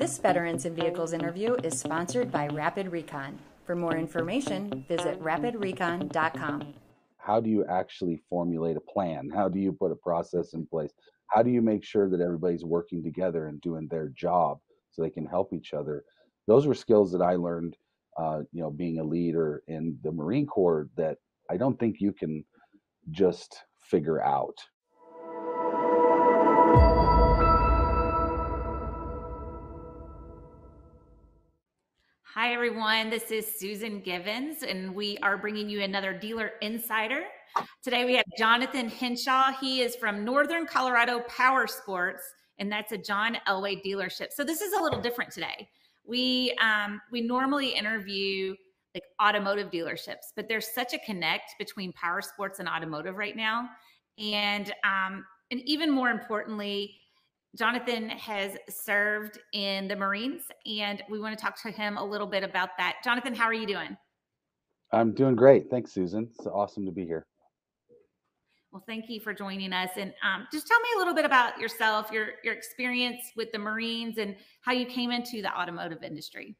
This Veterans and Vehicles interview is sponsored by Rapid Recon. For more information, visit rapidrecon.com. How do you actually formulate a plan? How do you put a process in place? How do you make sure that everybody's working together and doing their job so they can help each other? Those were skills that I learned, uh, you know, being a leader in the Marine Corps that I don't think you can just figure out. Hi, everyone. This is Susan Givens, and we are bringing you another Dealer Insider. Today we have Jonathan Hinshaw. He is from Northern Colorado Powersports, and that's a John Elway dealership. So this is a little different today. We um, we normally interview like automotive dealerships, but there's such a connect between power sports and automotive right now, and um, and even more importantly, Jonathan has served in the Marines, and we want to talk to him a little bit about that. Jonathan, how are you doing? I'm doing great. Thanks, Susan. It's awesome to be here. Well, thank you for joining us, and um, just tell me a little bit about yourself, your your experience with the Marines, and how you came into the automotive industry.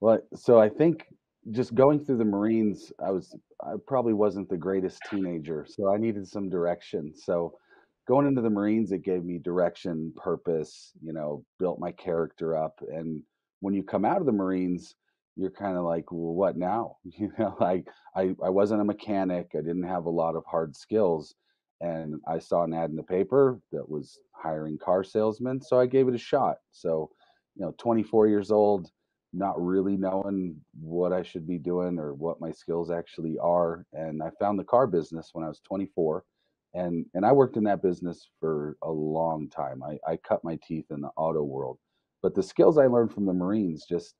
Well, so I think just going through the Marines, I was I probably wasn't the greatest teenager, so I needed some direction. So going into the Marines, it gave me direction, purpose, you know, built my character up. And when you come out of the Marines, you're kind of like, well, what now? You know, like I, I wasn't a mechanic. I didn't have a lot of hard skills. And I saw an ad in the paper that was hiring car salesmen. So I gave it a shot. So, you know, 24 years old, not really knowing what I should be doing or what my skills actually are. And I found the car business when I was 24 and and I worked in that business for a long time. I, I cut my teeth in the auto world, but the skills I learned from the Marines, just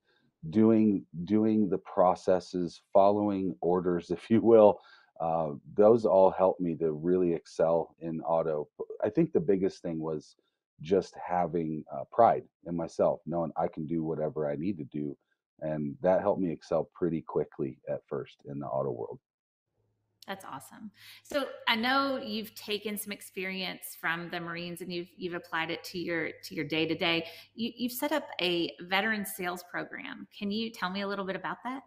doing doing the processes, following orders, if you will, uh, those all helped me to really excel in auto. I think the biggest thing was just having uh, pride in myself, knowing I can do whatever I need to do, and that helped me excel pretty quickly at first in the auto world. That's awesome. So I know you've taken some experience from the Marines and you've you've applied it to your to your day to day. You you've set up a veteran sales program. Can you tell me a little bit about that?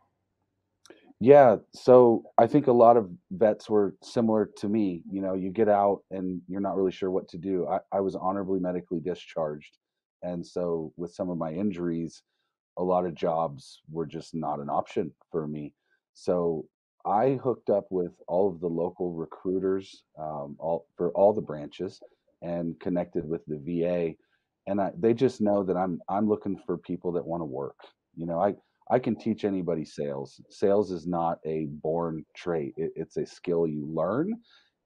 Yeah, so I think a lot of vets were similar to me. You know, you get out and you're not really sure what to do. I, I was honorably medically discharged. And so with some of my injuries, a lot of jobs were just not an option for me. So I hooked up with all of the local recruiters, um, all for all the branches, and connected with the VA, and I, they just know that I'm I'm looking for people that want to work. You know, I I can teach anybody sales. Sales is not a born trait; it, it's a skill you learn.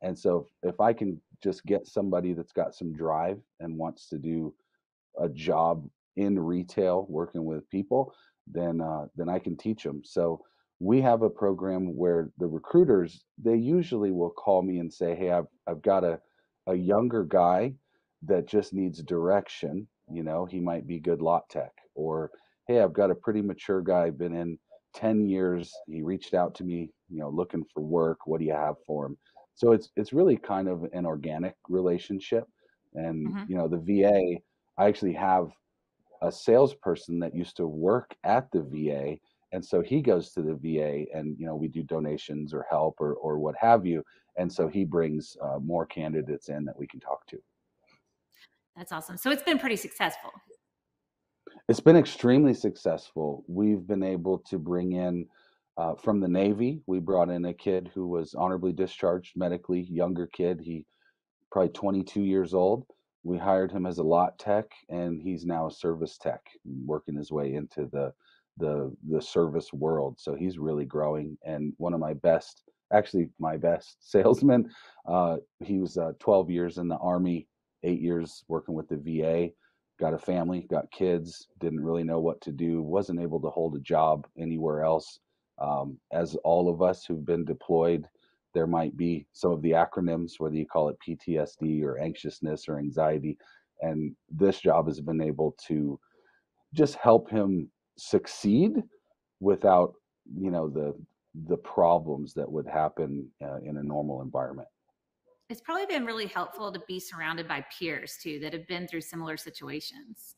And so, if, I can just get somebody that's got some drive and wants to do a job in retail, working with people, then uh, then I can teach them. So we have a program where the recruiters they usually will call me and say hey i've, I've got a, a younger guy that just needs direction you know he might be good lot tech or hey i've got a pretty mature guy been in 10 years he reached out to me you know looking for work what do you have for him so it's it's really kind of an organic relationship and mm-hmm. you know the va i actually have a salesperson that used to work at the va and so he goes to the VA, and you know we do donations or help or or what have you, and so he brings uh, more candidates in that we can talk to. That's awesome. So it's been pretty successful. It's been extremely successful. We've been able to bring in uh, from the Navy. We brought in a kid who was honorably discharged medically, younger kid. He probably 22 years old. We hired him as a lot tech, and he's now a service tech, working his way into the the the service world. So he's really growing, and one of my best, actually my best salesman. Uh, he was uh, 12 years in the army, eight years working with the VA. Got a family, got kids. Didn't really know what to do. Wasn't able to hold a job anywhere else. Um, as all of us who've been deployed, there might be some of the acronyms, whether you call it PTSD or anxiousness or anxiety. And this job has been able to just help him succeed without you know the the problems that would happen uh, in a normal environment it's probably been really helpful to be surrounded by peers too that have been through similar situations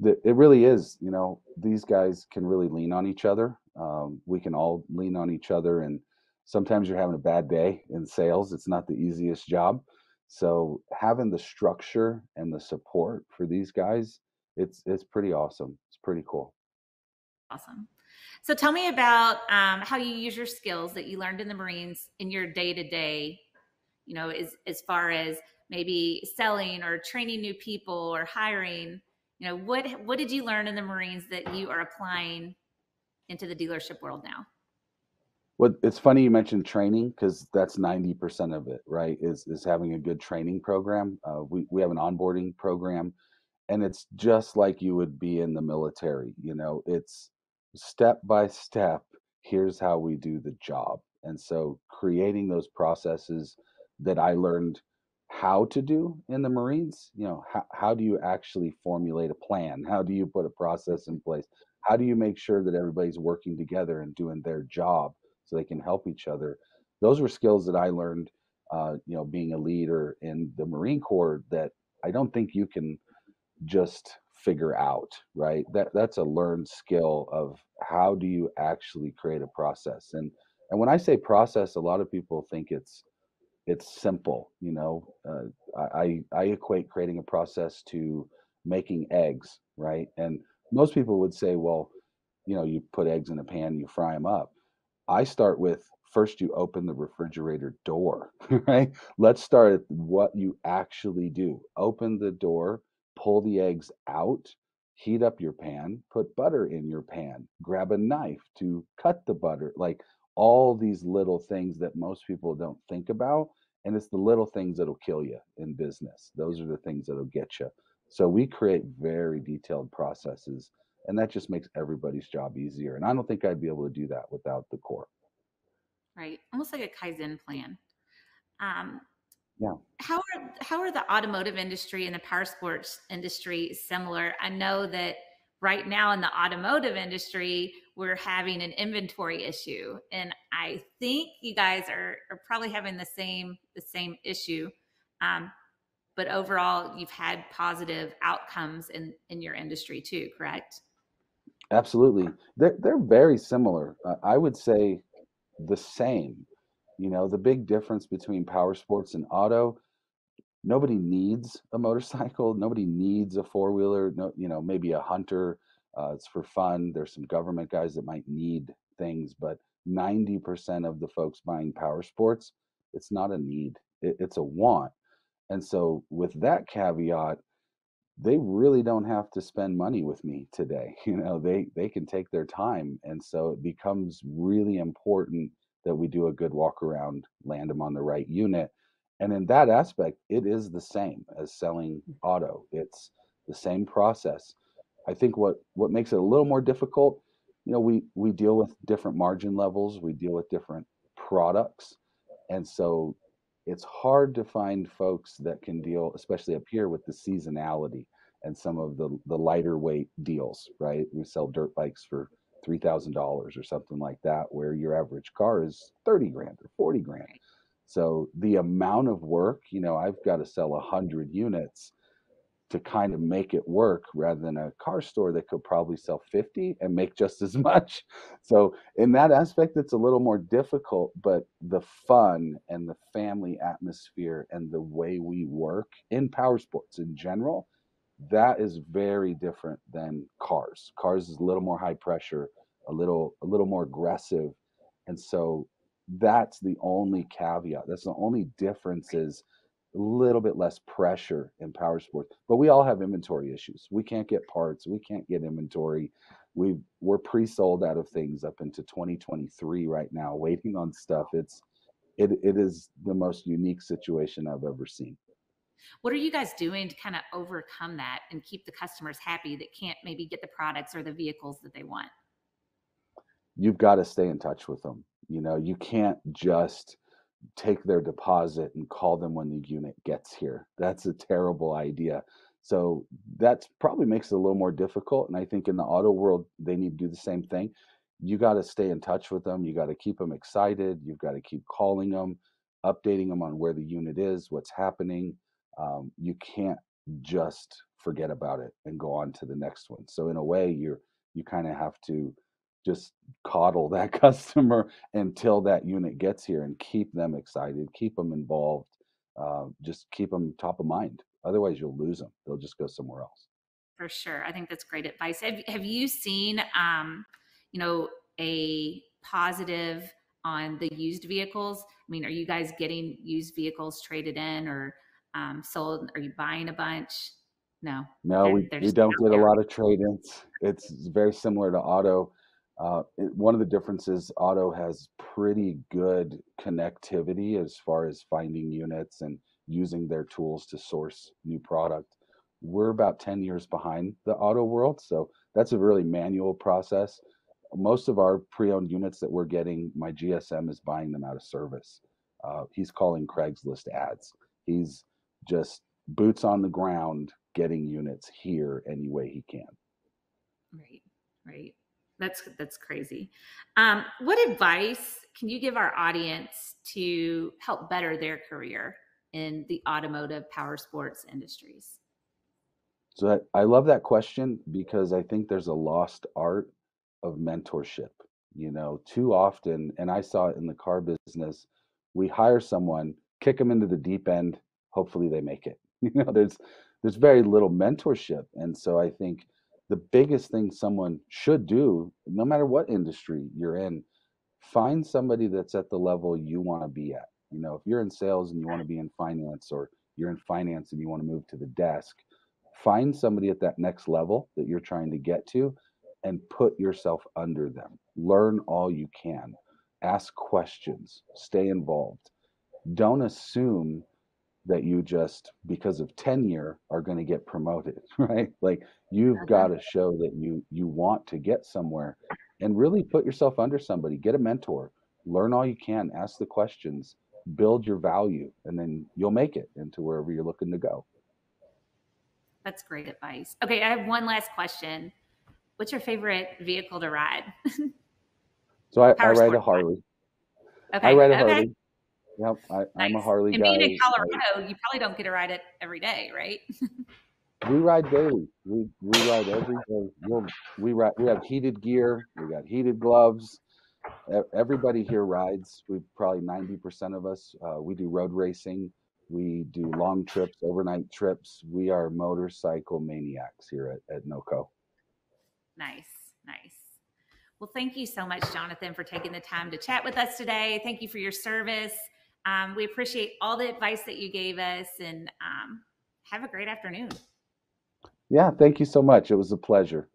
the, it really is. You know, these guys can really lean on each other. Um, we can all lean on each other, and sometimes you're having a bad day in sales. It's not the easiest job. So having the structure and the support for these guys, it's it's pretty awesome. It's pretty cool. Awesome. So tell me about um, how you use your skills that you learned in the Marines in your day to day. You know, as as far as maybe selling or training new people or hiring. You know, what what did you learn in the Marines that you are applying into the dealership world now? Well, it's funny you mentioned training because that's ninety percent of it, right? Is is having a good training program. Uh, we we have an onboarding program, and it's just like you would be in the military. You know, it's step by step. Here's how we do the job, and so creating those processes that I learned how to do in the Marines. You know, how how do you actually formulate a plan? How do you put a process in place? How do you make sure that everybody's working together and doing their job? so they can help each other. Those were skills that I learned, uh, you know, being a leader in the Marine Corps that I don't think you can just figure out, right? That that's a learned skill of how do you actually create a process. And and when I say process, a lot of people think it's it's simple. You know, uh, I I equate creating a process to making eggs, right? And most people would say, well, you know, you put eggs in a pan, you fry them up. I start with first you open the refrigerator door, right? Let's start at what you actually do. Open the door, pull the eggs out, heat up your pan, put butter in your pan, grab a knife to cut the butter, like all these little things that most people don't think about. And it's the little things that'll kill you in business. Those are the things that'll get you. So we create very detailed processes and that just makes everybody's job easier. And I don't think I'd be able to do that without the Corps. Right, almost like a kaizen plan. Um, yeah. How are how are the automotive industry and the power sports industry similar? I know that right now in the automotive industry we're having an inventory issue, and I think you guys are, are probably having the same the same issue. Um, but overall, you've had positive outcomes in in your industry too, correct? Absolutely. They're, they're very similar. Uh, I would say the same. You know, the big difference between power sports and auto, nobody needs a motorcycle. Nobody needs a four wheeler. No, you know, maybe a hunter. Uh, it's for fun. There's some government guys that might need things, but 90% of the folks buying power sports, it's not a need. It, it's a want. And so, with that caveat, they really don't have to spend money with me today you know they they can take their time and so it becomes really important that we do a good walk around land them on the right unit and in that aspect it is the same as selling mm. auto it's the same process i think what what makes it a little more difficult you know we we deal with different margin levels we deal with different products and so it's hard to find folks that can deal, especially up here, with the seasonality and some of the the lighter weight deals. Right, we sell dirt bikes for three thousand dollars or something like that, where your average car is thirty grand or forty grand. So the amount of work, you know, I've got to sell a hundred units to kind of make it work rather than a car store that could probably sell 50 and make just as much. So, in that aspect, it's a little more difficult, but the fun and the family atmosphere and the way we work in power sports in general, that is very different than cars. Cars is a little more high pressure, a little a little more aggressive. And so that's the only caveat. That's the only difference is a little bit less pressure in power sports. But we all have inventory issues. We can't get parts. We can't get inventory. We we're pre-sold out of things up into 2023 right now, waiting on stuff. It's it it is the most unique situation I've ever seen. What are you guys doing to kind of overcome that and keep the customers happy that can't maybe get the products or the vehicles that they want? You've got to stay in touch with them. You know, you can't just take their deposit and call them when the unit gets here. That's a terrible idea. So that probably makes it a little more difficult. And I think in the auto world, they need to do the same thing. You got to stay in touch with them. You got to keep them excited. You've got to keep calling them, updating them on where the unit is, what's happening. Um, you can't just forget about it and go on to the next one. So in a way, you're you kind of have to just coddle that customer until that unit gets here and keep them excited, keep them involved, uh, just keep them top of mind. Otherwise, you'll lose them. They'll just go somewhere else. For sure, I think that's great advice. Have Have you seen, um, you know, a positive on the used vehicles? I mean, are you guys getting used vehicles traded in or um, sold? Are you buying a bunch? No. No, they're, we, they're we don't get there. a lot of trade ins. It's very similar to auto. Uh, it, one of the differences, auto has pretty good connectivity as far as finding units and using their tools to source new product. We're about 10 years behind the auto world. So that's a really manual process. Most of our pre owned units that we're getting, my GSM is buying them out of service. Uh, he's calling Craigslist ads. He's just boots on the ground getting units here any way he can. Right, right. That's that's crazy. Um, what advice can you give our audience to help better their career in the automotive power sports industries? So I, I love that question because I think there's a lost art of mentorship. You know, too often, and I saw it in the car business, we hire someone, kick them into the deep end, hopefully they make it. You know, there's there's very little mentorship. And so I think the biggest thing someone should do, no matter what industry you're in, find somebody that's at the level you want to be at. You know, if you're in sales and you want to be in finance, or you're in finance and you want to move to the desk, find somebody at that next level that you're trying to get to and put yourself under them. Learn all you can, ask questions, stay involved. Don't assume that you just because of tenure are going to get promoted right? Like you've mm-hmm. got to show that you you want to get somewhere and really put yourself under somebody get a mentor learn all you can ask the questions build your value and then you'll make it into wherever you're looking to go. That's great advice. Okay i have one last question. What's your favorite vehicle to ride? So i, I ride a harley. Okay. i ride a okay. harley Yep, I, am a Harley and guy. And being in Colorado, you probably don't get to ride it every day, right? we ride daily. We we ride every day. We'll, we ride. We have heated gear. We got heated gloves. Everybody here rides. We probably ninety percent of us. Uh, we do road racing. We do long trips, overnight trips. We are motorcycle maniacs here at, at NOCO. Nice, nice. Well, thank you so much, Jonathan, for taking the time to chat with us today. Thank you for your service. Um, we appreciate all the advice that you gave us and um, have a great afternoon. Yeah, thank you so much. It was a pleasure.